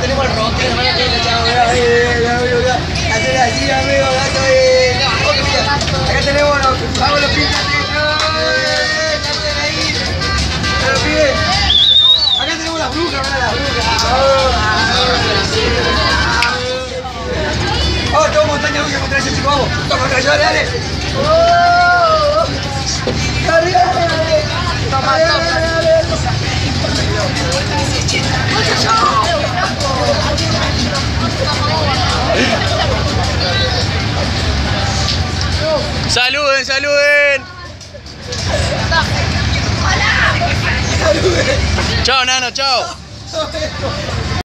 tenemos el robot, hacer así, amigo, gato, acá tenemos los, vamos los pintas, Acá tenemos las brujas, ¿verdad? Las brujas. Oh, oh, oh. oh montaña, vamos. Dale. Saluden, saluden. Chao, nano, chao.